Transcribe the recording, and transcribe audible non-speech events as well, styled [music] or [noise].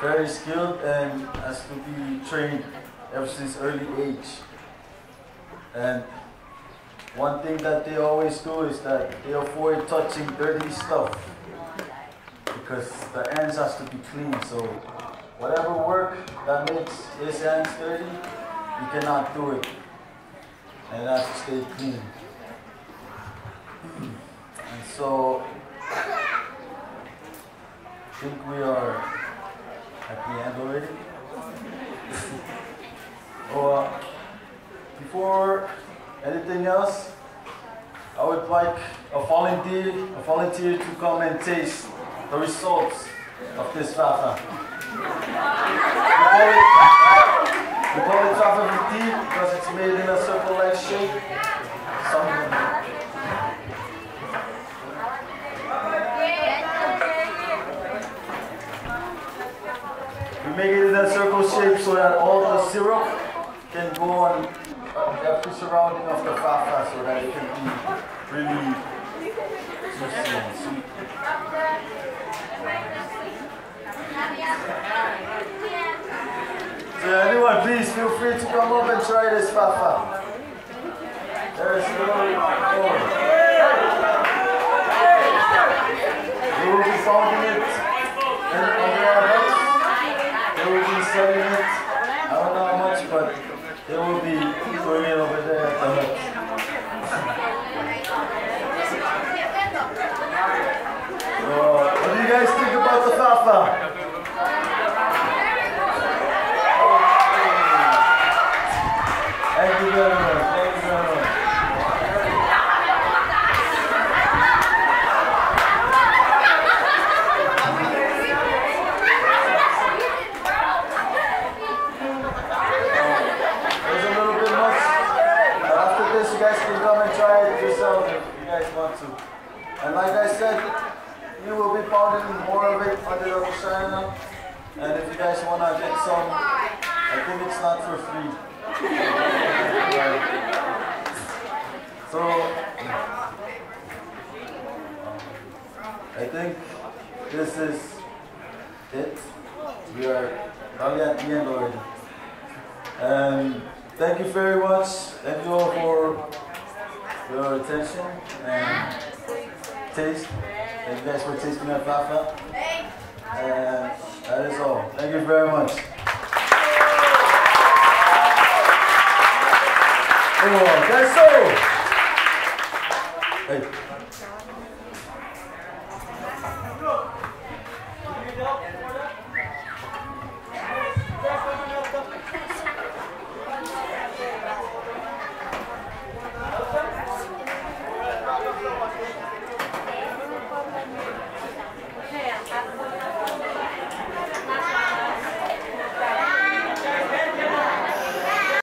very skilled and has to be trained ever since early age. And one thing that they always do is that they avoid touching dirty stuff because the ends has to be clean. So whatever work that makes his hands dirty, he cannot do it. And it has to stay clean. And so I think we are at the end already. uh, before anything else, I would like a volunteer, a volunteer to come and taste the results of this fafa. We call it, fafa because it's made in a circle-like shape. Some, We make it in that circle shape so that all the syrup can go on uh, every surrounding of the fafa so that it can be really juicy. So anyone, please feel free to come up and try this fafa. There's no more. We will be founding it in under our huts. They will be selling it. I don't know how much, but they will be it over there at the hut. So, what do you guys think about the fafa? Thank you very much. Thank you very much. There's a little bit much. But after this, you guys can come and try it yourself if you guys want to. And like I said, you will be pounding more of it under the Roshana. And if you guys want to get some, I think it's not for free. [laughs] So, I think this is it. We are probably at the end already. Um, thank you very much. Thank you all for your attention and taste. Thank you guys for tasting my fafa. And that is all. Thank you very much. Oh, that's. Hey.